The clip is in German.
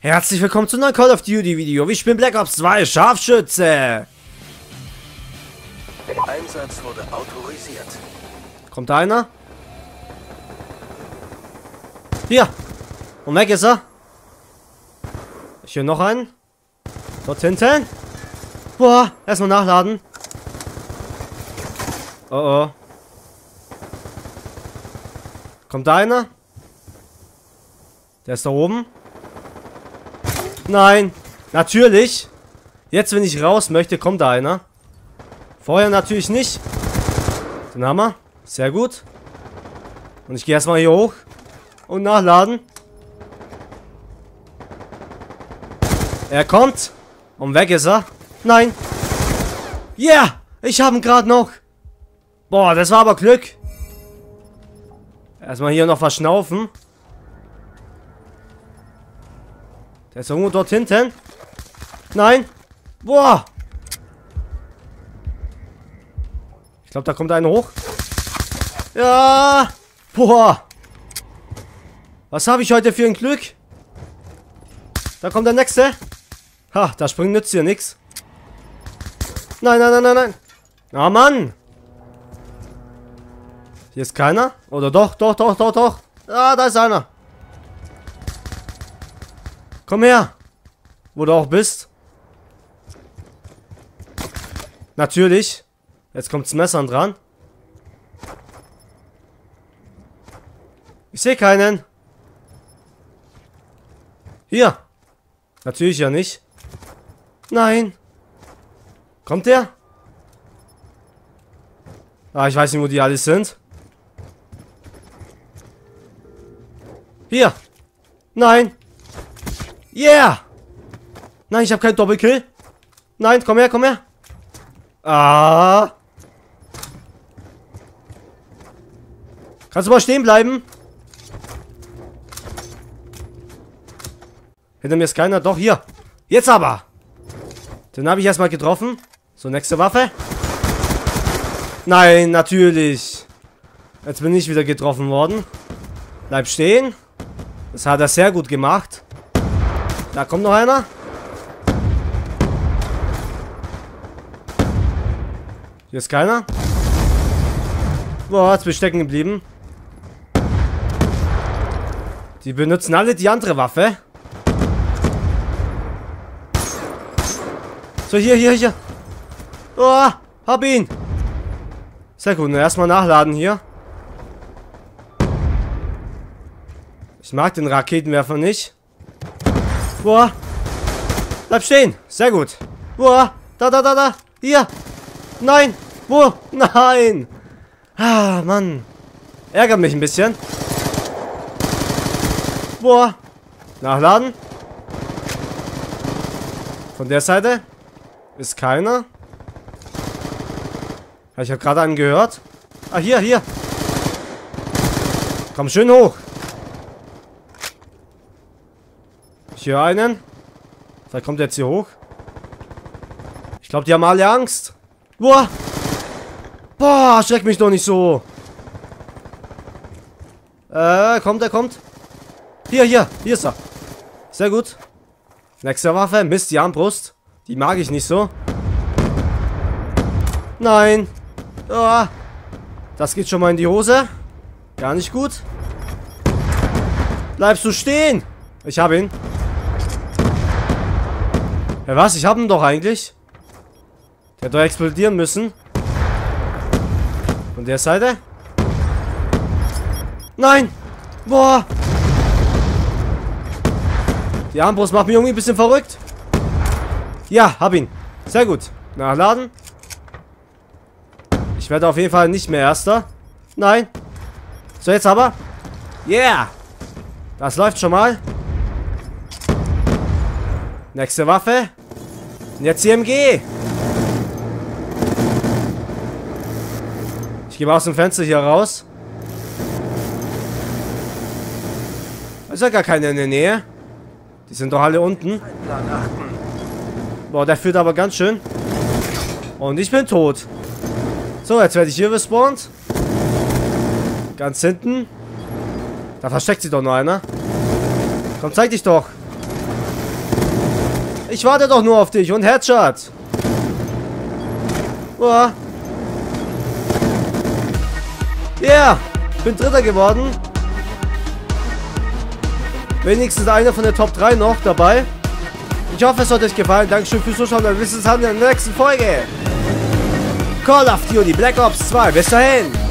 Herzlich willkommen zu einem neuen Call of Duty Video. Ich bin Black Ops 2 Scharfschütze. Einsatz wurde autorisiert. Kommt da einer? Hier. Und weg ist er. Ich höre noch einen. Dort hinten. Boah, erstmal nachladen. Oh oh. Kommt da einer? Der ist da oben. Nein. Natürlich. Jetzt, wenn ich raus möchte, kommt da einer. Vorher natürlich nicht. Den wir. Sehr gut. Und ich gehe erstmal hier hoch. Und nachladen. Er kommt. Und weg ist er. Nein. Yeah. Ich habe ihn gerade noch. Boah, das war aber Glück. Erstmal hier noch verschnaufen. Der ist irgendwo dort hinten. Nein. Boah. Ich glaube, da kommt einer hoch. Ja. Boah. Was habe ich heute für ein Glück? Da kommt der nächste. Ha, da springen nützt hier nichts. Nein, nein, nein, nein, nein. Ah, Mann. Hier ist keiner. Oder doch, doch, doch, doch, doch. Ah, da ist einer. Komm her. Wo du auch bist. Natürlich. Jetzt kommt das Messer dran. Ich sehe keinen. Hier. Natürlich ja nicht. Nein. Kommt der? Ah, ich weiß nicht, wo die alle sind. Hier. Nein. Yeah. Nein, ich habe keinen Doppelkill. Nein, komm her, komm her. Ah. Kannst du mal stehen bleiben? Hinter mir ist keiner. Doch, hier. Jetzt aber. Den habe ich erstmal getroffen. So, nächste Waffe. Nein, natürlich. Jetzt bin ich wieder getroffen worden. Bleib stehen. Das hat er sehr gut gemacht. Da kommt noch einer. Hier ist keiner. Boah, jetzt bin ich stecken geblieben. Die benutzen alle die andere Waffe. So, hier, hier, hier. Oh, hab ihn. Sehr gut. Erstmal nachladen hier. Ich mag den Raketenwerfer nicht. Boah. Bleib stehen. Sehr gut. Boah. Da, da, da, da. Hier. Nein. Wo? Nein. Ah, Mann. Ärgert mich ein bisschen. Boah. Nachladen. Von der Seite ist keiner. Ich habe gerade einen gehört. Ah, hier, hier. Komm schön hoch. Höre einen. Vielleicht kommt er jetzt hier hoch. Ich glaube, die haben alle Angst. Boah. Boah, schreck mich doch nicht so. Äh, kommt, er kommt. Hier, hier, hier ist er. Sehr gut. Nächste Waffe. Mist, die Armbrust. Die mag ich nicht so. Nein. Oh. Das geht schon mal in die Hose. Gar nicht gut. Bleibst du stehen? Ich habe ihn. Ja, was? Ich habe ihn doch eigentlich. Der hat doch explodieren müssen. Von der Seite? Nein! Boah! Die Armbrust macht mich irgendwie ein bisschen verrückt. Ja, hab ihn. Sehr gut. Nachladen. Ich werde auf jeden Fall nicht mehr Erster. Nein. So, jetzt aber. Yeah! Das läuft schon mal. Nächste Waffe. Und jetzt die MG. Ich gehe mal aus dem Fenster hier raus. Ist ja gar keiner in der Nähe. Die sind doch alle unten. Boah, der führt aber ganz schön. Und ich bin tot. So, jetzt werde ich hier respawnt. Ganz hinten. Da versteckt sich doch noch einer. Komm, zeig dich doch. Ich warte doch nur auf dich und Headshot. Boah. Yeah. Bin Dritter geworden. Wenigstens einer von der Top 3 noch dabei. Ich hoffe, es hat euch gefallen. Dankeschön fürs Zuschauen. Wir sehen uns in der nächsten Folge. Call of Duty Black Ops 2. Bis dahin.